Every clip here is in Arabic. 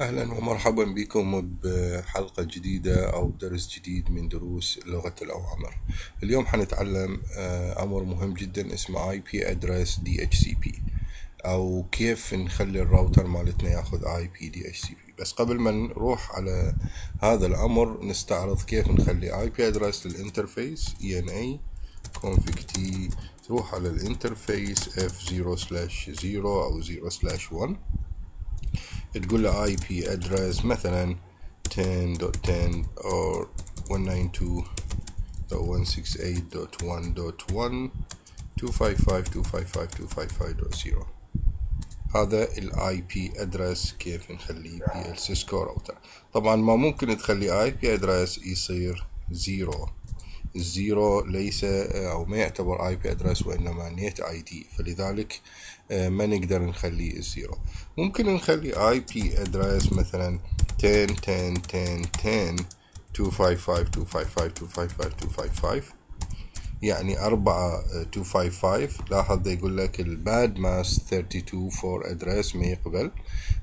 أهلا ومرحبا بكم بحلقة جديدة أو درس جديد من دروس لغة الأوامر. اليوم حنتعلم آه، أمر مهم جدا اسمه IP address DHCP أو كيف نخلي الراوتر مالتنا يأخذ IP DHCP بس قبل ما نروح على هذا الأمر نستعرض كيف نخلي IP address لل interface ENA config t تروح على ال interface f0/0 أو 0/1 تقول له IP address مثلا 10.10 or 192.168.1.1 هذا ال IP address كيف نخليه بالسيسكو راوتر طبعا ما ممكن تخلي IP address يصير zero ال zero ليس أو ما يعتبر IP address وإنما net ID فلذلك آه، ما نقدر نخليه ال zero ممكن نخلي IP address مثلا 10 10 10 10 255 255 255 255 يعني أربعة 255 لاحظ يقول لك ال bad mask 32 for address ما يقبل.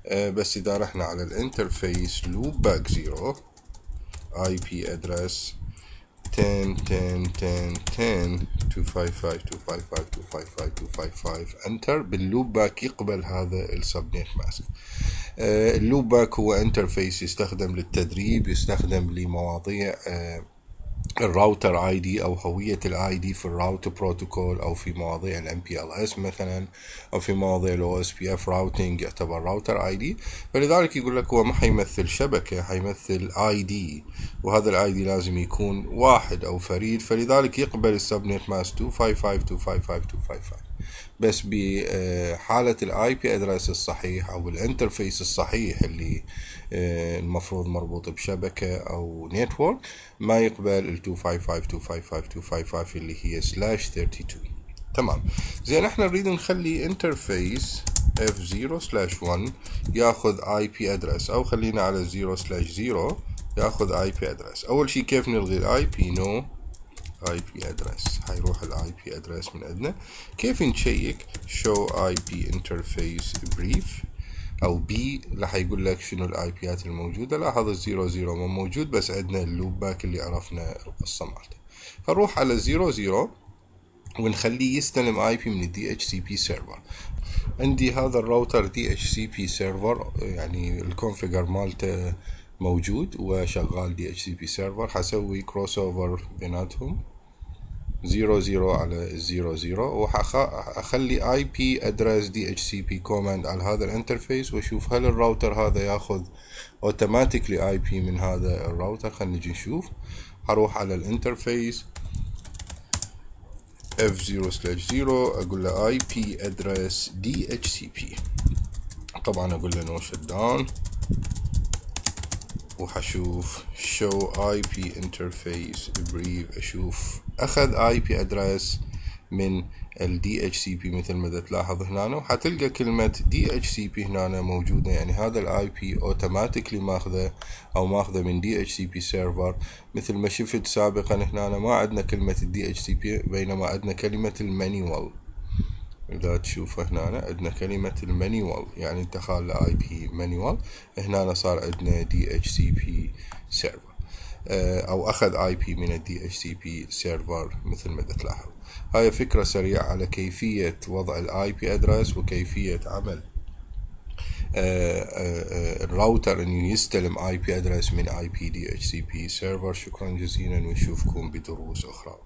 آه، بس إذا رحنا على ال interface loopback zero IP address 10 10 10 10 255 255 255 255 enter بال loopback يقبل هذا ال subnet mask ال loopback هو interface يستخدم للتدريب يستخدم لمواضيع آه ال router ID أو هوية ال ID في ال router protocol أو في مواضيع ال MPLS مثلا أو في مواضيع ال OSPF routing يعتبر router ID. فلذلك يقول لك هو ما حيمثل شبكة حيمثل ID. وهذا ال ID لازم يكون واحد أو فريد. فلذلك يقبل ال subnet mask 255 255 255 بس بحالة ال IP address الصحيح أو ال interface الصحيح اللي آه، المفروض مربوط بشبكة أو network ما يقبل ال 255 255 255 اللي هي slash 32 تمام. زين إحنا نريد نخلي interface f0 slash 1 ياخذ IP address أو خلينا على 0 slash 0 ياخذ IP address أول شي كيف نلغي ال IP no IP address حيروح ال IP address من عندنا. كيف نشيك show IP interface brief أو بي راح يقول لك شنو الاي بيات الموجودة. لاحظ ال zero zero ما موجود بس عندنا ال loopback اللي عرفنا القصة مالته. فنروح على zero zero ونخليه يستلم IP من ال DHCP server عندي هذا الراوتر DHCP server يعني ال configure مالته موجود وشغال دي اتش سي بي سيرفر حسوي كروس اوفر بيناتهم. zero zero على zero zero وحخلي اي بي ادرس دي اتش سي بي كوماند على هذا ال interface وأشوف هل الراوتر هذا يأخذ automatically IP من هذا الراوتر خلينا نجي نشوف. هروح على ال interface. F0 slash 0 أقول له اي بي ادرس دي اتش سي بي طبعا أقول له no shutdown وحشوف show IP interface brief أشوف. أخذ IP address من ال DHCP مثل ما تلاحظ هنا وحتلقى كلمة DHCP هنا موجودة. يعني هذا ال IP automatically ماخذة أو ماخذة من DHCP server مثل ما شفت سابقا هنا ما عندنا كلمة ال DHCP بينما عندنا كلمة ال manual إذا تشوف هنا عندنا كلمة ال manual. يعني انت خال IP manual. هنا صار عندنا DHCP server أو أخذ IP من ال DHCP server مثل ما تلاحظ. هاي فكرة سريعة على كيفية وضع ال IP address وكيفية عمل آه، آه، آه، الراوتر إنه يستلم اي بي ادرس من اي بي دي اتش سي بي سيرفر شكرا جزيلا ونشوفكم بدروس أخرى.